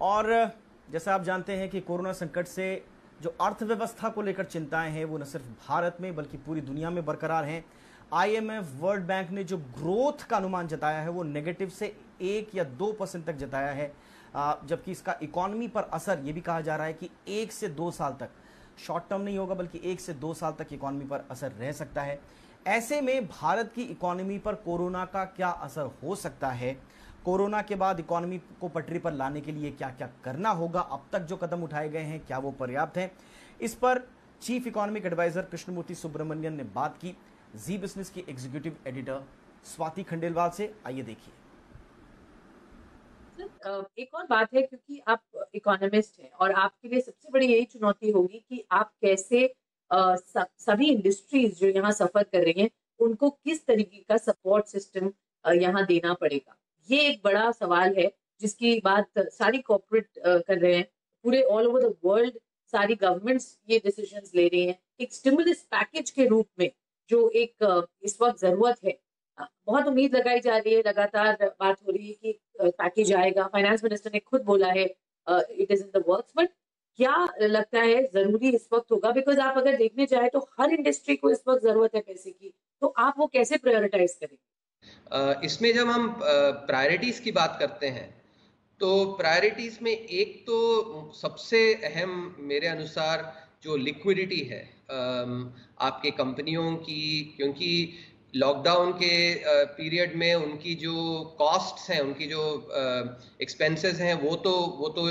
और जैसा आप जानते हैं कि कोरोना संकट से जो अर्थव्यवस्था को लेकर चिंताएँ हैं, वो न सिर्फ़ भारत में, बल्कि पूरी दुनिया में बरकरार हैं। आईएमएफ वर्ल्ड बैंक ने जो ग्रोथ का अनुमान जताया है, वो नेगेटिव से एक या दो परसेंट तक जताया है। जबकि इसका इकोनॉमी पर असर ये भी कहा जा रहा है कि एक से दो साल तक, शॉर्ट टर्म नहीं होगा, बल्कि एक से दो साल तक इकोनॉमी पर असर रह सकता है। ऐसे में भारत की इकोनॉमी पर कोरोना का क्या असर हो सकता है? कोरोना के बाद इकोनॉमी को पटरी पर लाने के लिए क्या क्या करना होगा? अब तक जो कदम उठाए गए हैं, क्या वो पर्याप्त हैं? इस पर chief economic adviser Krishnamurthy Subramanian ने बात की। जी बिज़नेस की एग्जीक्यूटिव एडिटर स्वाति खंडेलवाल से, आइए देखिए। एक और बात है, क्योंकि आप इकोनॉमिस्ट हैं और आपके लिए सबसे बड़ी यही चुनौती होगी कि आप कैसे सभी इंडस्ट्रीज़ जो यहाँ सफ़र कर रही हैं, उनको किस तरीके का सपोर्ट सिस्टम यहाँ देना पड़ेगा। ये एक बड़ा सवाल है, जिसकी बात सारी कॉर्पोरेट कर रहे हैं। पूरे ऑल ओवर द वर्ल्ड सारी गवर्नमेंट्स ये डिसीज़न ले रही हैं। एक स्टिमुलस पैकेज के रूप में जो एक इस वक्त ज़रूरत है बहुत उम्मीद लगाई जा रही है। लगातार बात हो रही है कि पैकेज आएगा। फाइनेंस मिनिस्टर ने खुद बोला है it is in the works but क्या लगता है ज़रूरी इस वक्त होगा? बिकॉज़ आप अगर देखने जाए तो हर इंडस्ट्री को इस वक्त ज़रूरत है पैसे की। तो आप वो कैसे प्रायोरिटाइज करेंगे? इसमें जब हम प्रायोरिटीज की बात करते हैं तो प्रायोरिटीज में एक तो सबसे अहम मेरे अनुसार जो लिक्विडिटी है आपके कंपनियों की, क्योंकि लॉकडाउन के पीरियड में उनकी जो कॉस्ट्स हैं उनकी जो एक्सपेंसेस हैं वो तो वो तो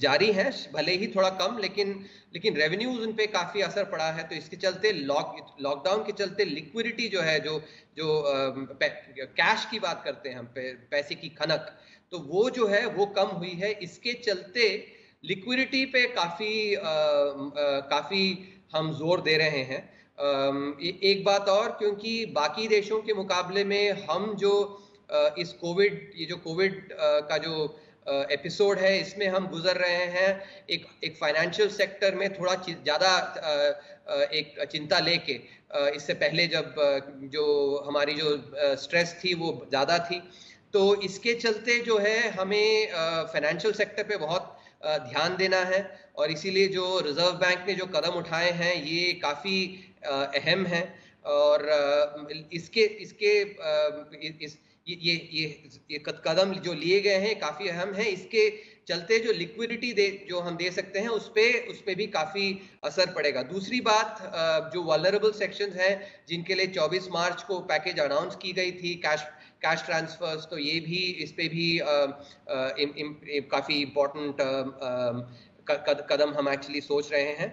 जारी हैं भले ही थोड़ा कम लेकिन लेकिन रेवेन्यूज उन पे काफ़ी असर पड़ा है। तो इसके चलते लॉक लॉकडाउन के चलते लिक्विडिटी जो है जो जो कैश की बात करते हैं हम पे, पैसे की खनक तो वो जो है वो कम हुई है। इसके चलते लिक्विडिटी पे काफ़ी काफ़ी हम ज़ोर दे रहे हैं। एक बात और, क्योंकि बाकी देशों के मुकाबले में हम जो इस कोविड, ये जो कोविड का जो एपिसोड है, इसमें हम गुजर रहे हैं। एक एक फाइनेंशियल सेक्टर में थोड़ा ज़्यादा एक चिंता लेके इससे पहले जब जो हमारी जो स्ट्रेस थी, वो ज़्यादा थी। तो इसके चलते जो है, हमें फाइनेंशियल सेक्टर पे बहुत ध्यान देना है और इसीलिए जो रिज़र्व बैंक ने जो कदम उठाए हैं, ये काफ़ी अहम है और इसके इसके इस ये ये ये कदम जो लिए गए हैं, काफ़ी अहम है। इसके चलते जो लिक्विडिटी दे, जो हम दे सकते हैं, उस पर उस पर भी काफ़ी असर पड़ेगा। दूसरी बात जो वलरेबल सेक्शन हैं, जिनके लिए 24 मार्च को पैकेज अनाउंस की गई थी कैश कैश ट्रांसफर्स तो ये भी, इस पर भी काफ़ी इम्पोर्टेंट कदम हम एक्चुअली सोच रहे हैं।